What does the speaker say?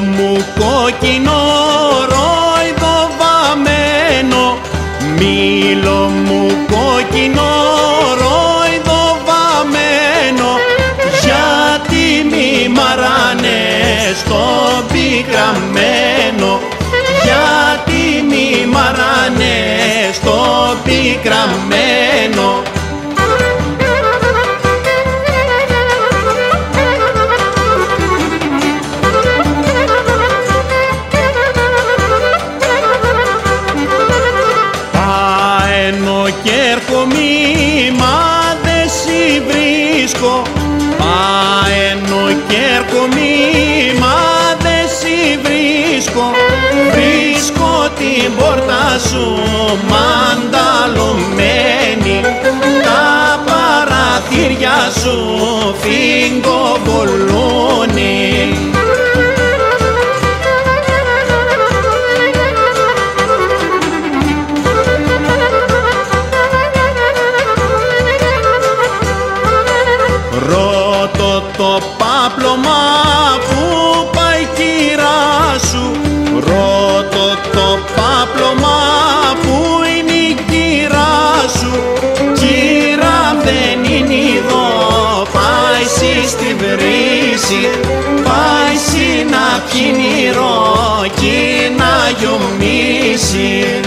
Μήλο μου κόκκινο ρόιδο βαμμένο Μήλο μου κόκκινο και έρχομη μα δε σι βρίσκω. Πάενο και έρχομη μα δε σι βρίσκω. Βρίσκω την πόρτα σου μανταλωμένη. Τα παραθύρια σου φιγκοβολώνει Ρώτω το πάπλωμα που πάει κυρά σου. Ρώτω το πάπλωμα που είναι η κυρά σου. Κύρα δεν είναι εδώ. Πάει σι στη βρύση Πάει σι να πιει νερό και να γιομίσει